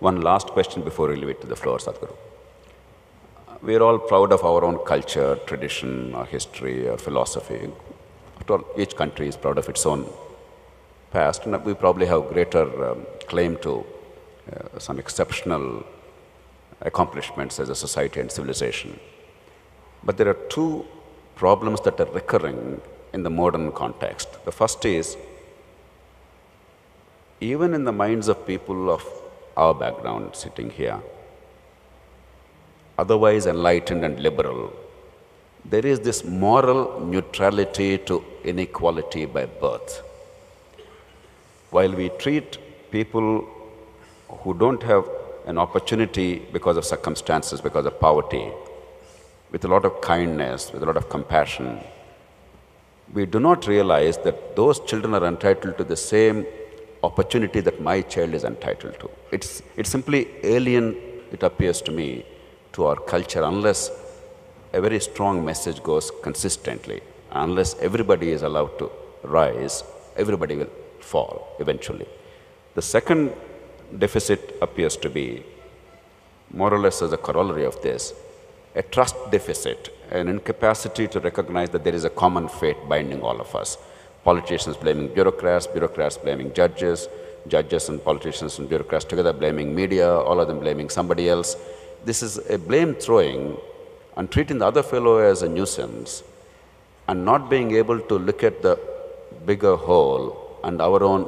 One last question before we leave it to the floor, Sadhguru. We are all proud of our own culture, tradition, our history, our philosophy. After all, each country is proud of its own past, and we probably have greater um, claim to uh, some exceptional accomplishments as a society and civilization. But there are two problems that are recurring in the modern context. The first is even in the minds of people of our background sitting here, otherwise enlightened and liberal, there is this moral neutrality to inequality by birth. While we treat people who don't have an opportunity because of circumstances, because of poverty, with a lot of kindness, with a lot of compassion, we do not realize that those children are entitled to the same opportunity that my child is entitled to. It's, it's simply alien, it appears to me, to our culture unless a very strong message goes consistently. Unless everybody is allowed to rise, everybody will fall eventually. The second deficit appears to be, more or less as a corollary of this, a trust deficit, an incapacity to recognize that there is a common fate binding all of us. Politicians blaming bureaucrats, bureaucrats blaming judges, judges and politicians and bureaucrats together blaming media, all of them blaming somebody else. This is a blame throwing and treating the other fellow as a nuisance and not being able to look at the bigger whole and our own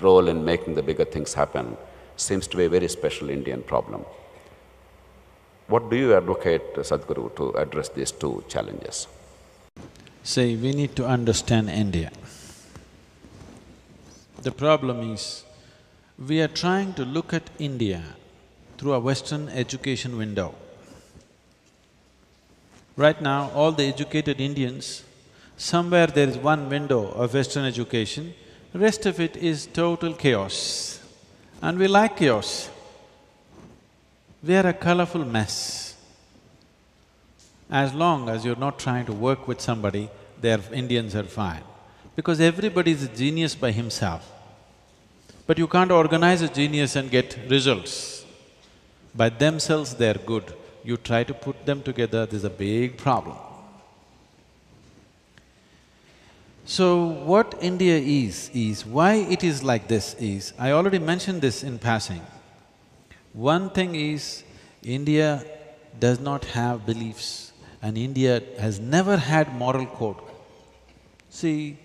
role in making the bigger things happen seems to be a very special Indian problem. What do you advocate, Sadhguru, to address these two challenges? See, we need to understand India. The problem is, we are trying to look at India through a Western education window. Right now, all the educated Indians, somewhere there is one window of Western education, rest of it is total chaos. And we like chaos. We are a colorful mess. As long as you're not trying to work with somebody, their Indians are fine. Because everybody is a genius by himself. But you can't organize a genius and get results. By themselves, they're good. You try to put them together, there's a big problem. So what India is, is why it is like this is, I already mentioned this in passing. One thing is, India does not have beliefs and India has never had moral code. See,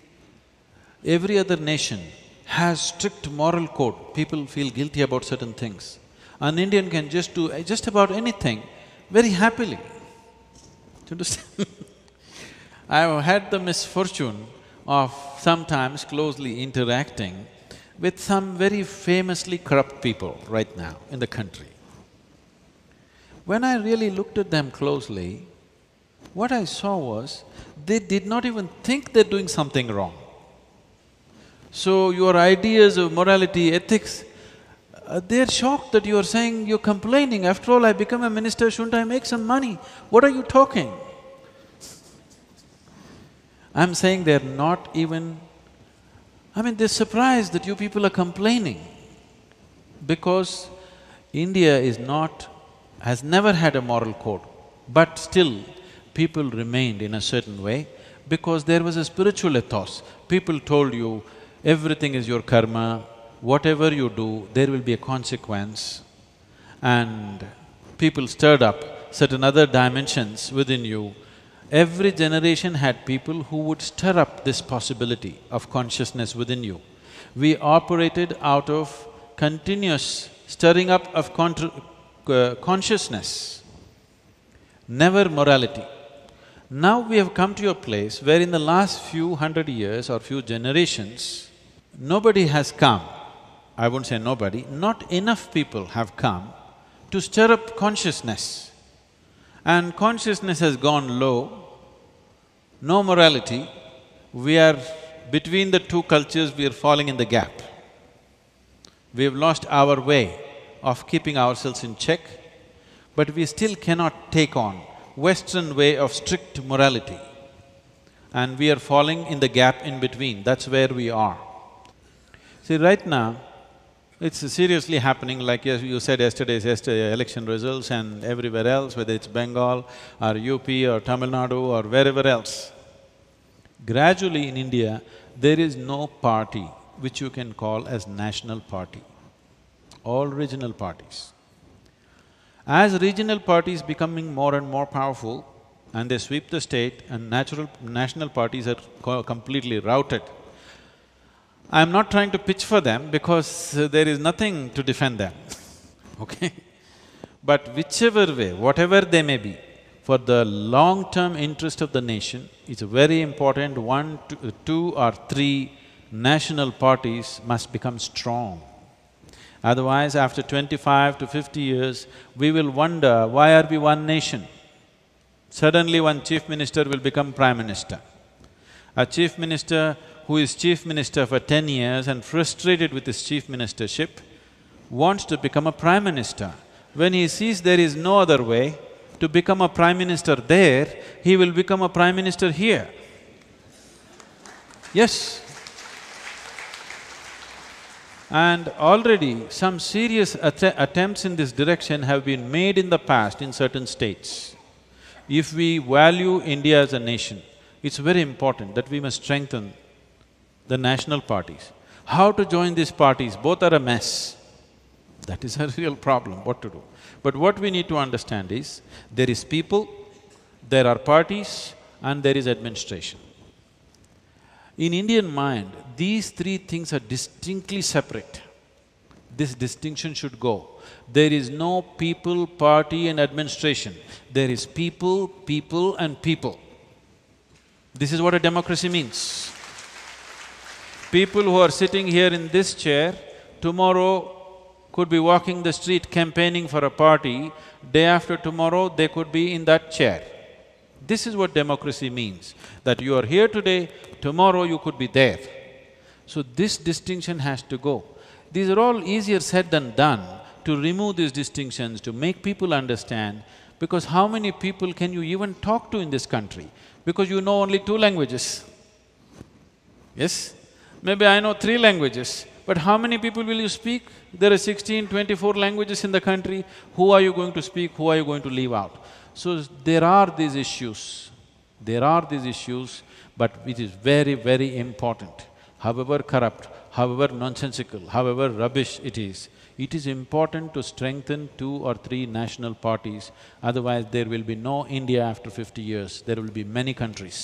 every other nation has strict moral code, people feel guilty about certain things. An Indian can just do eh, just about anything very happily. Do you understand? I've had the misfortune of sometimes closely interacting with some very famously corrupt people right now in the country. When I really looked at them closely, what I saw was, they did not even think they're doing something wrong. So your ideas of morality, ethics, uh, they're shocked that you're saying, you're complaining, after all I become a minister, shouldn't I make some money? What are you talking? I'm saying they're not even… I mean, they're surprised that you people are complaining because India is not… has never had a moral code, but still people remained in a certain way because there was a spiritual ethos. People told you, everything is your karma, whatever you do, there will be a consequence. And people stirred up certain other dimensions within you Every generation had people who would stir up this possibility of consciousness within you. We operated out of continuous stirring up of uh, consciousness, never morality. Now we have come to a place where in the last few hundred years or few generations, nobody has come, I won't say nobody, not enough people have come to stir up consciousness. And consciousness has gone low, no morality, we are between the two cultures, we are falling in the gap. We have lost our way of keeping ourselves in check, but we still cannot take on Western way of strict morality. And we are falling in the gap in between, that's where we are. See, right now, It's seriously happening like you said yesterday's yesterday uh, election results and everywhere else, whether it's Bengal or UP or Tamil Nadu or wherever else. Gradually in India, there is no party which you can call as national party, all regional parties. As regional parties becoming more and more powerful and they sweep the state and natural… national parties are co completely routed, I'm not trying to pitch for them because uh, there is nothing to defend them, okay? But whichever way, whatever they may be, for the long-term interest of the nation, it's very important one, two, two or three national parties must become strong. Otherwise, after twenty-five to fifty years, we will wonder, why are we one nation? Suddenly one chief minister will become prime minister. A chief minister who is chief minister for ten years and frustrated with his chief ministership, wants to become a prime minister. When he sees there is no other way, to become a prime minister there, he will become a prime minister here. Yes. And already some serious att attempts in this direction have been made in the past in certain states. If we value India as a nation, it's very important that we must strengthen the national parties. How to join these parties? Both are a mess. That is a real problem, what to do. But what we need to understand is, there is people, there are parties and there is administration. In Indian mind, these three things are distinctly separate. This distinction should go. There is no people, party and administration. There is people, people and people. This is what a democracy means. People who are sitting here in this chair, tomorrow could be walking the street campaigning for a party, day after tomorrow they could be in that chair. This is what democracy means, that you are here today, tomorrow you could be there. So this distinction has to go. These are all easier said than done to remove these distinctions, to make people understand, because how many people can you even talk to in this country? Because you know only two languages. Yes? Maybe I know three languages. But how many people will you speak? There are 16, 24 languages in the country. Who are you going to speak? Who are you going to leave out? So there are these issues. There are these issues, but it is very, very important. However corrupt, however nonsensical, however rubbish it is, it is important to strengthen two or three national parties, otherwise there will be no India after fifty years, there will be many countries.